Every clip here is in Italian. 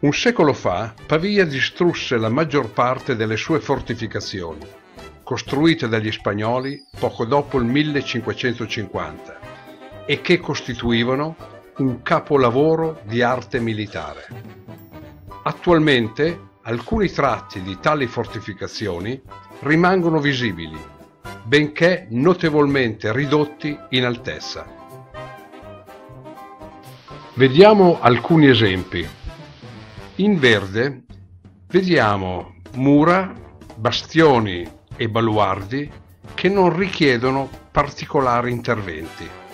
Un secolo fa Pavia distrusse la maggior parte delle sue fortificazioni, costruite dagli spagnoli poco dopo il 1550 e che costituivano un capolavoro di arte militare. Attualmente alcuni tratti di tali fortificazioni rimangono visibili, benché notevolmente ridotti in altezza. Vediamo alcuni esempi. In verde vediamo mura, bastioni e baluardi che non richiedono particolari interventi.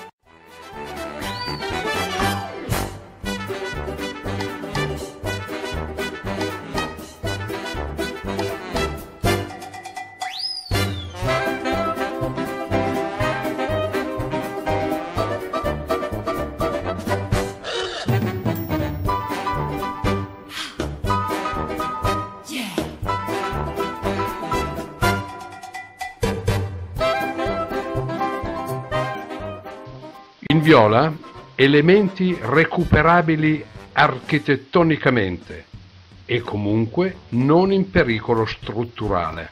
In viola elementi recuperabili architettonicamente e comunque non in pericolo strutturale.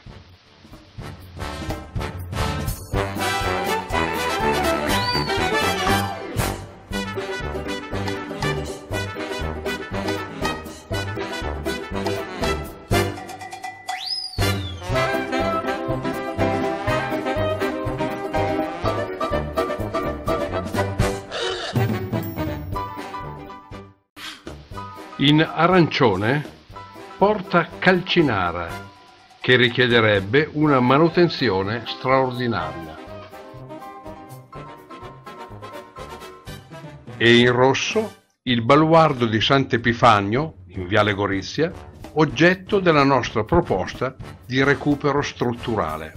In arancione porta calcinara che richiederebbe una manutenzione straordinaria. E in rosso il baluardo di Sant'Epifanio in Viale Gorizia, oggetto della nostra proposta di recupero strutturale.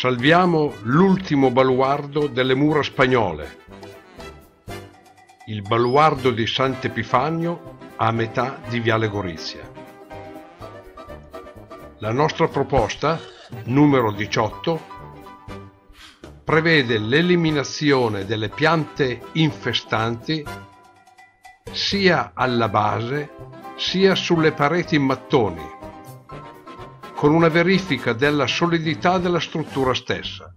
Salviamo l'ultimo baluardo delle mura spagnole, il baluardo di Sant'Epifanio a metà di Viale Gorizia. La nostra proposta, numero 18, prevede l'eliminazione delle piante infestanti sia alla base sia sulle pareti in mattoni, con una verifica della solidità della struttura stessa.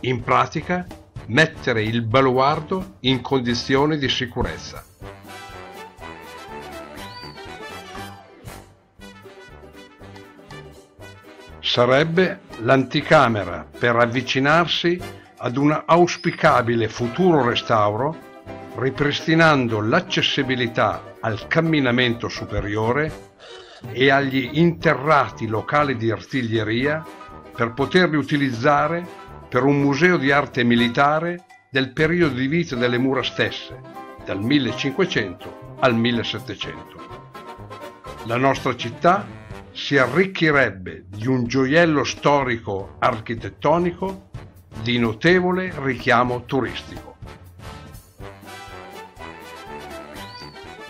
In pratica, mettere il baluardo in condizioni di sicurezza. Sarebbe l'anticamera per avvicinarsi ad un auspicabile futuro restauro ripristinando l'accessibilità al camminamento superiore e agli interrati locali di artiglieria per poterli utilizzare per un museo di arte militare del periodo di vita delle mura stesse, dal 1500 al 1700. La nostra città si arricchirebbe di un gioiello storico architettonico di notevole richiamo turistico.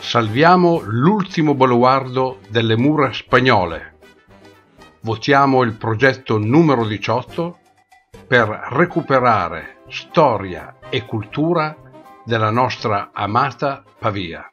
Salviamo l'ultimo baluardo delle mura spagnole. Votiamo il progetto numero 18 per recuperare storia e cultura della nostra amata Pavia.